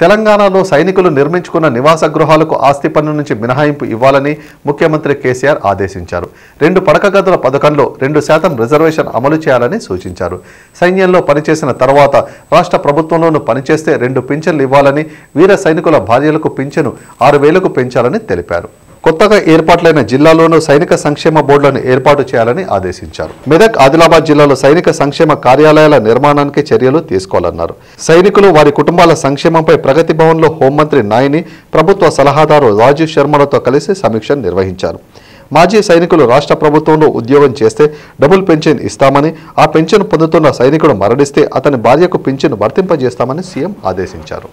తెలంగాణలో సైనికులు నిర్మించుకున్న నివాస గృహాలకు ఆస్తి పన్ను నుంచి మినహాయింపు ఇవ్వాలని ముఖ్యమంత్రి కేసీఆర్ ఆదేశించారు. రెండు పడక గదుల పథకంలో రెండు శాతం రిజర్వేషన్ అమలు చేయాలని సూచించారు. సైన్యంలో పనిచేసిన తర్వాత రాష్ట్ర ప్రభుత్వంలోనూ పనిచేస్తే రెండు పింఛన్లు ఇవ్వాలని వీర సైనికుల భార్యలకు పింఛను ఆరు వేలకు పెంచాలని తెలిపారు. కొత్తగా ఏర్పాట్లైన జిల్లాలోనూ సైనిక సంక్షేమ బోర్డులను ఏర్పాటు చేయాలని ఆదేశించారు. మెదక్ ఆదిలాబాద్ జిల్లాలో సైనిక సంక్షేమ కార్యాలయాల నిర్మాణానికి చర్యలు తీసుకోవాలన్నారు. సైనికులు వారి కుటుంబాల సంక్షేమంపై ప్రగతి భవన్లో హోంమంత్రి నాయిని ప్రభుత్వ సలహాదారు రాజీవ్ శర్మలతో కలిసి సమీక్ష నిర్వహించారు. మాజీ సైనికులు రాష్ట్ర ప్రభుత్వంలో ఉద్యోగం చేస్తే డబుల్ పెన్షన్ ఇస్తామని ఆ పెన్షన్ పొందుతున్న సైనికుడు మరణిస్తే అతని భార్యకు పింఛను వర్తింపజేస్తామని సీఎం ఆదేశించారు.